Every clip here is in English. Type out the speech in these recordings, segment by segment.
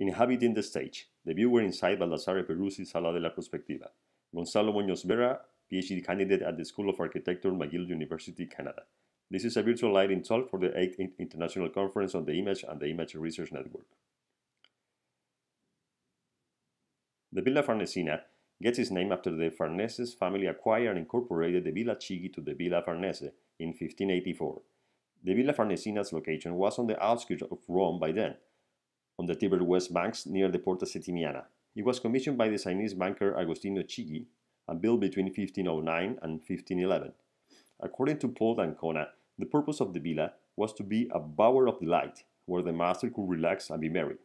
Inhabiting the stage, the viewer inside Baldassare Peruzzi Sala della Prospettiva. Gonzalo Muñoz Vera, PhD candidate at the School of Architecture, McGill University, Canada. This is a virtual lightning talk for the 8th International Conference on the Image and the Image Research Network. The Villa Farnesina gets its name after the Farnese's family acquired and incorporated the Villa Chigi to the Villa Farnese in 1584. The Villa Farnesina's location was on the outskirts of Rome by then, on the Tiber west banks near the Porta Settimiana. It was commissioned by the Sienese banker Agostino Chigi oh and built between 1509 and 1511. According to Paul d'Ancona, the purpose of the villa was to be a bower of delight where the master could relax and be merry.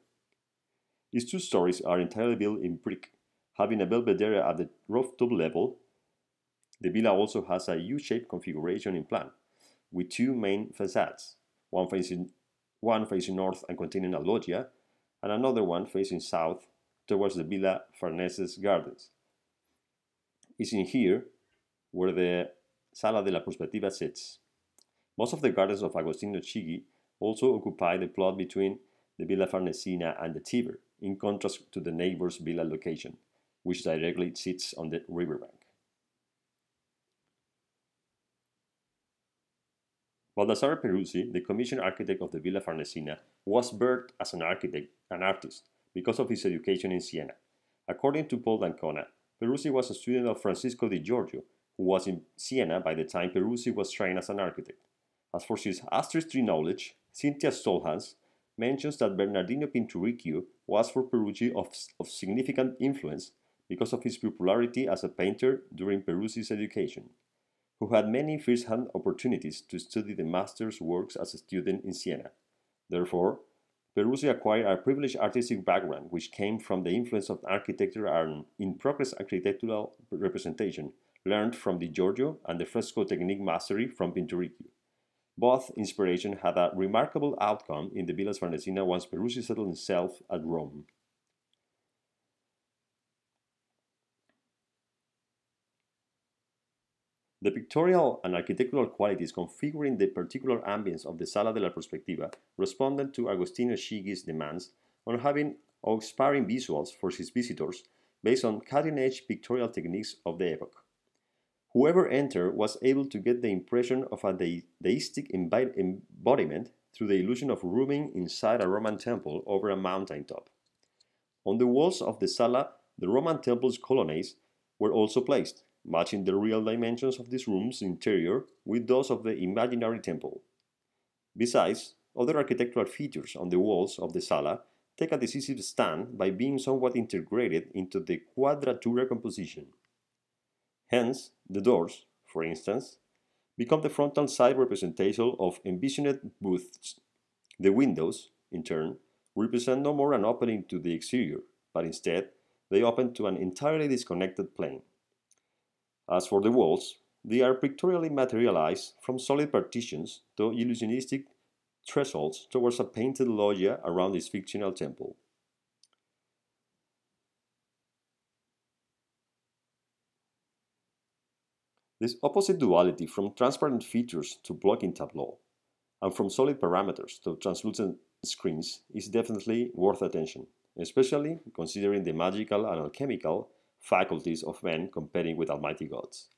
Its two stories are entirely built in brick, having a belvedere at the rooftop level. The villa also has a U-shaped configuration in plan, with two main facades, one facing, one facing north and containing a loggia, and another one facing south towards the Villa Farnese's gardens. It's in here where the Sala della Prospettiva sits. Most of the gardens of Agostino Chigi also occupy the plot between the Villa Farnesina and the Tiber, in contrast to the neighbor's villa location, which directly sits on the riverbank. Baldassare Peruzzi, the commissioned architect of the Villa Farnesina, was birthed as an architect and artist because of his education in Siena. According to Paul d'Ancona, Peruzzi was a student of Francisco di Giorgio, who was in Siena by the time Peruzzi was trained as an architect. As for his artistry knowledge, Cynthia Stollhans mentions that Bernardino Pinturicchio was for Peruzzi of, of significant influence because of his popularity as a painter during Peruzzi's education, who had many first-hand opportunities to study the master's works as a student in Siena. Therefore, Peruzzi acquired a privileged artistic background which came from the influence of architecture and in-progress architectural representation learned from Di Giorgio and the fresco technique mastery from Pinturicchio. Both inspiration had a remarkable outcome in the Villas Farnesina once Peruzzi settled himself at Rome. The pictorial and architectural qualities configuring the particular ambience of the Sala della Prospettiva responded to Agostino Chigi's demands on having awe-inspiring visuals for his visitors based on cutting-edge pictorial techniques of the epoch. Whoever entered was able to get the impression of a de deistic embodiment through the illusion of rooming inside a Roman temple over a mountain top. On the walls of the Sala, the Roman temple's colonnades were also placed, matching the real dimensions of this room's interior with those of the imaginary temple. Besides, other architectural features on the walls of the sala take a decisive stand by being somewhat integrated into the quadratura composition. Hence, the doors, for instance, become the frontal side representation of envisioned booths. The windows, in turn, represent no more an opening to the exterior, but instead they open to an entirely disconnected plane. As for the walls, they are pictorially materialized from solid partitions to illusionistic thresholds towards a painted loggia around this fictional temple. This opposite duality from transparent features to blocking tableau, and from solid parameters to translucent screens is definitely worth attention, especially considering the magical and alchemical faculties of men competing with almighty gods.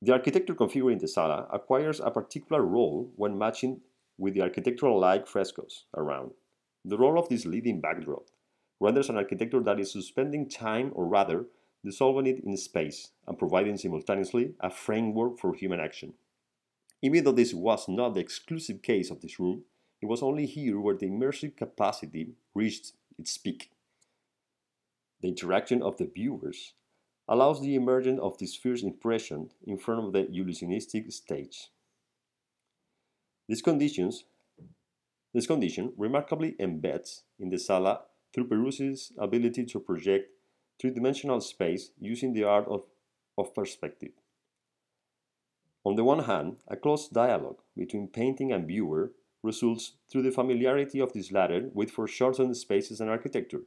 The architecture configuring the sala acquires a particular role when matching with the architectural-like frescoes around. The role of this leading backdrop renders an architecture that is suspending time or rather dissolving it in space and providing simultaneously a framework for human action. Even though this was not the exclusive case of this room, it was only here where the immersive capacity reached its peak. The interaction of the viewers allows the emergence of this first impression in front of the illusionistic stage. This, conditions, this condition remarkably embeds in the sala through Peruzzi's ability to project three-dimensional space using the art of, of perspective. On the one hand, a close dialogue between painting and viewer results through the familiarity of this latter with foreshortened spaces and architecture,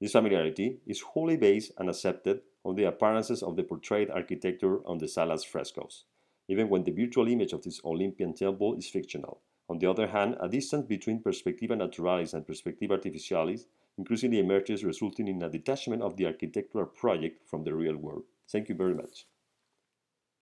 this familiarity is wholly based and accepted on the appearances of the portrayed architecture on the Sala's frescoes, even when the virtual image of this Olympian temple is fictional, On the other hand, a distance between perspectiva naturalis and perspectiva artificialis increasingly emerges, resulting in a detachment of the architectural project from the real world. Thank you very much.